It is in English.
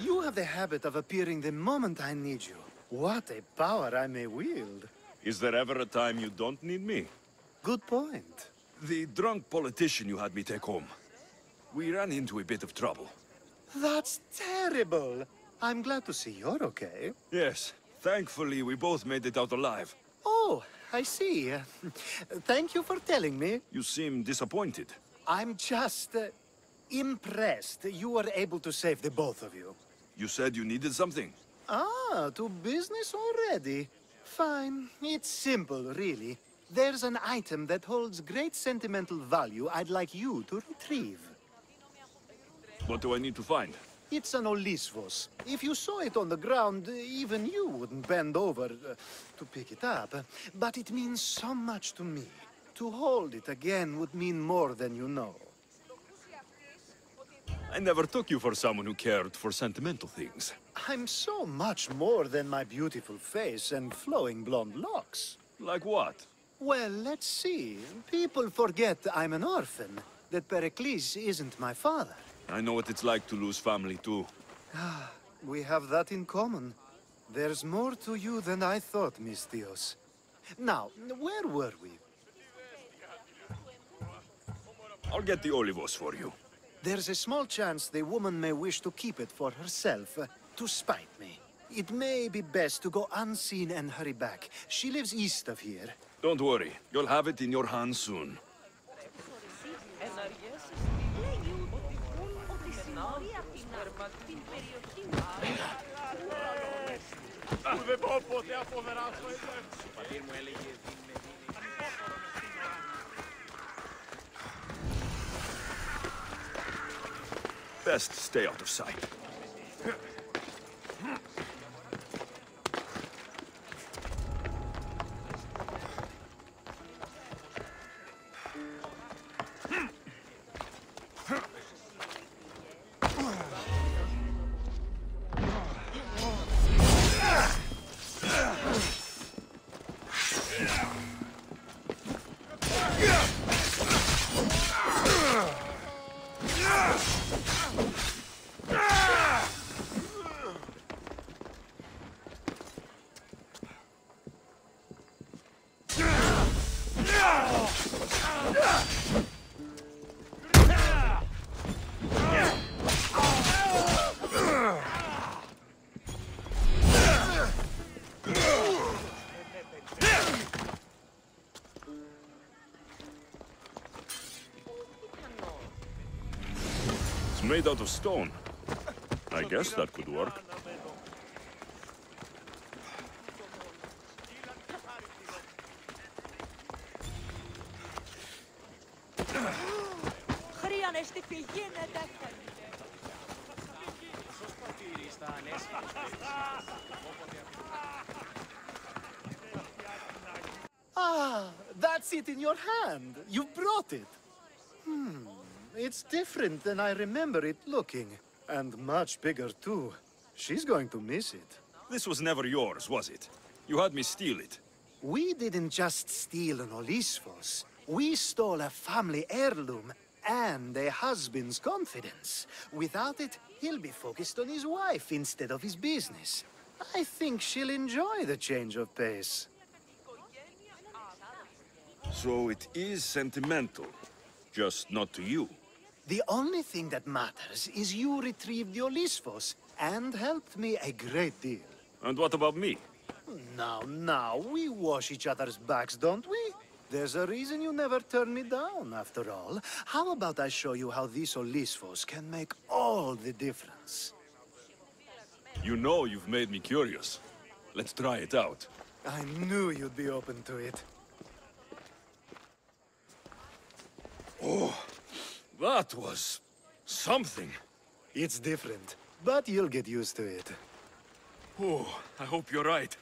You have the habit of appearing the moment I need you. What a power I may wield. Is there ever a time you don't need me? Good point. The drunk politician you had me take home. We ran into a bit of trouble. That's terrible. I'm glad to see you're okay. Yes, thankfully we both made it out alive. Oh, I see. Thank you for telling me. You seem disappointed. I'm just uh, impressed you were able to save the both of you. You said you needed something. Ah, to business already. Fine. It's simple, really. There's an item that holds great sentimental value I'd like you to retrieve. What do I need to find? It's an Olisbos. If you saw it on the ground, even you wouldn't bend over uh, to pick it up. But it means so much to me. To hold it again would mean more than you know. I never took you for someone who cared for sentimental things. I'm so much more than my beautiful face and flowing blonde locks. Like what? Well, let's see. People forget I'm an orphan, that Pericles isn't my father. I know what it's like to lose family too. Ah, We have that in common. There's more to you than I thought, Misthios. Now, where were we? I'll get the olisbos for you. There's a small chance the woman may wish to keep it for herself, uh, to spite me. It may be best to go unseen and hurry back. She lives east of here. Don't worry, you'll have it in your hands soon. Best stay out of sight. made out of stone. I guess that could work. ah, that's it in your hand. You've brought it. Hmm it's different than I remember it looking. And much bigger, too. She's going to miss it. This was never yours, was it? You had me steal it. We didn't just steal an Olisbos. We stole a family heirloom and a husband's confidence. Without it, he'll be focused on his wife instead of his business. I think she'll enjoy the change of pace. So it is sentimental. Just not to you. The only thing that matters is you retrieved the Olisbos and helped me a great deal. And what about me? Now, now, we wash each other's backs, don't we? There's a reason you never turn me down, after all. How about I show you how these Olisbos can make all the difference? You know you've made me curious. Let's try it out. I knew you'd be open to it. Oh. That was... something. It's different, but you'll get used to it. Oh, I hope you're right.